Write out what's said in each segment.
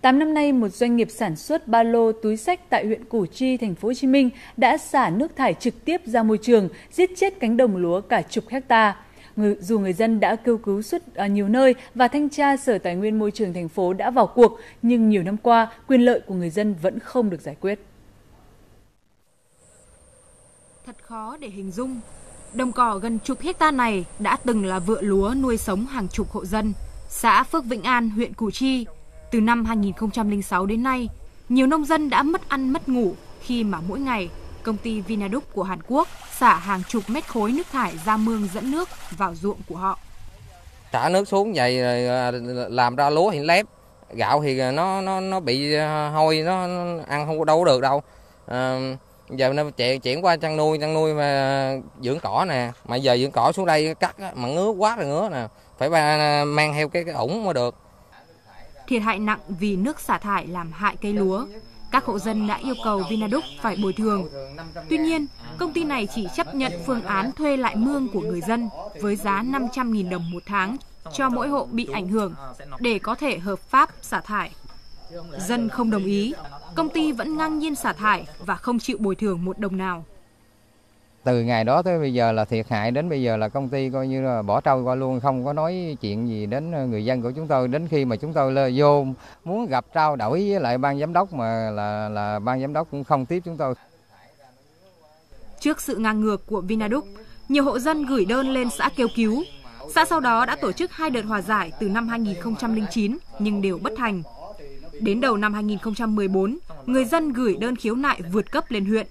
8 năm nay, một doanh nghiệp sản xuất ba lô túi sách tại huyện Củ Chi, thành phố Hồ Chí Minh đã xả nước thải trực tiếp ra môi trường, giết chết cánh đồng lúa cả chục hecta. Người, dù người dân đã kêu cứu suốt à, nhiều nơi và thanh tra Sở Tài nguyên Môi trường thành phố đã vào cuộc, nhưng nhiều năm qua, quyền lợi của người dân vẫn không được giải quyết. Thật khó để hình dung, đồng cỏ gần chục hecta này đã từng là vựa lúa nuôi sống hàng chục hộ dân. Xã Phước Vĩnh An, huyện Củ Chi, từ năm 2006 đến nay, nhiều nông dân đã mất ăn mất ngủ khi mà mỗi ngày công ty Vinaduc của Hàn Quốc xả hàng chục mét khối nước thải ra mương dẫn nước vào ruộng của họ. Xả nước xuống vậy à, làm ra lúa thì lép, gạo thì nó nó nó bị à, hôi nó ăn không có đâu được đâu. À, giờ nó chuyển chuyển qua chăn nuôi chăn nuôi mà dưỡng cỏ nè mà giờ dưỡng cỏ xuống đây cắt mà ngứa quá rồi ngứa nè phải à, mang theo cái cái ủng mới được thiệt hại nặng vì nước xả thải làm hại cây lúa các hộ dân đã yêu cầu Vinaduc phải bồi thường. Tuy nhiên, công ty này chỉ chấp nhận phương án thuê lại mương của người dân với giá 500.000 đồng một tháng cho mỗi hộ bị ảnh hưởng để có thể hợp pháp xả thải. Dân không đồng ý, công ty vẫn ngang nhiên xả thải và không chịu bồi thường một đồng nào từ ngày đó tới bây giờ là thiệt hại, đến bây giờ là công ty coi như là bỏ trâu qua luôn, không có nói chuyện gì đến ờ, người dân của chúng tôi. Đến khi mà chúng tôi lên vô, muốn gặp trao đổi với lại ban giám đốc mà là là ban giám đốc cũng không tiếp chúng tôi. Trước sự ngang ngược của Vinaduc, nhiều hộ dân gửi đơn lên xã kêu cứu. Xã sau đó đã tổ chức hai đợt hòa giải từ năm 2009 nhưng đều bất thành. Đến đầu năm 2014 người dân gửi đơn khiếu nại vượt cấp lên huyện.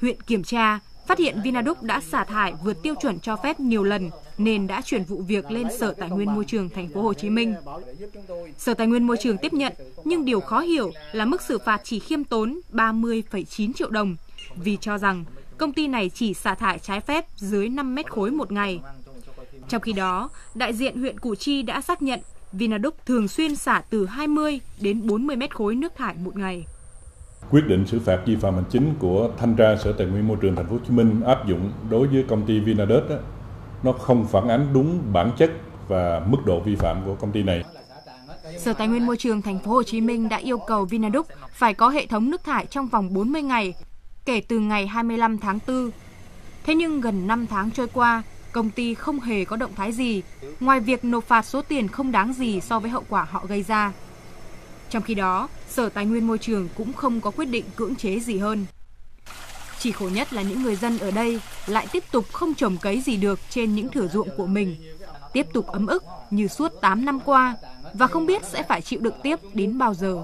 Huyện kiểm tra phát hiện Vinaduc đã xả thải vượt tiêu chuẩn cho phép nhiều lần nên đã chuyển vụ việc lên Sở Tài nguyên Môi trường thành phố Hồ Chí Minh. Sở Tài nguyên Môi trường tiếp nhận, nhưng điều khó hiểu là mức xử phạt chỉ khiêm tốn 30,9 triệu đồng vì cho rằng công ty này chỉ xả thải trái phép dưới 5 mét khối một ngày. Trong khi đó, đại diện huyện Củ Chi đã xác nhận Vinaduc thường xuyên xả từ 20 đến 40 mét khối nước thải một ngày quyết định xử phạt vi phạm hành chính của thanh tra sở tài nguyên môi trường thành phố Hồ Chí Minh áp dụng đối với công ty Vinadet đó, nó không phản ánh đúng bản chất và mức độ vi phạm của công ty này. Sở Tài nguyên Môi trường thành phố Hồ Chí Minh đã yêu cầu Vinaduc phải có hệ thống nước thải trong vòng 40 ngày kể từ ngày 25 tháng 4. Thế nhưng gần 5 tháng trôi qua, công ty không hề có động thái gì, ngoài việc nộp phạt số tiền không đáng gì so với hậu quả họ gây ra. Trong khi đó, Sở Tài nguyên Môi trường cũng không có quyết định cưỡng chế gì hơn. Chỉ khổ nhất là những người dân ở đây lại tiếp tục không trồng cấy gì được trên những thửa ruộng của mình, tiếp tục ấm ức như suốt 8 năm qua và không biết sẽ phải chịu đựng tiếp đến bao giờ.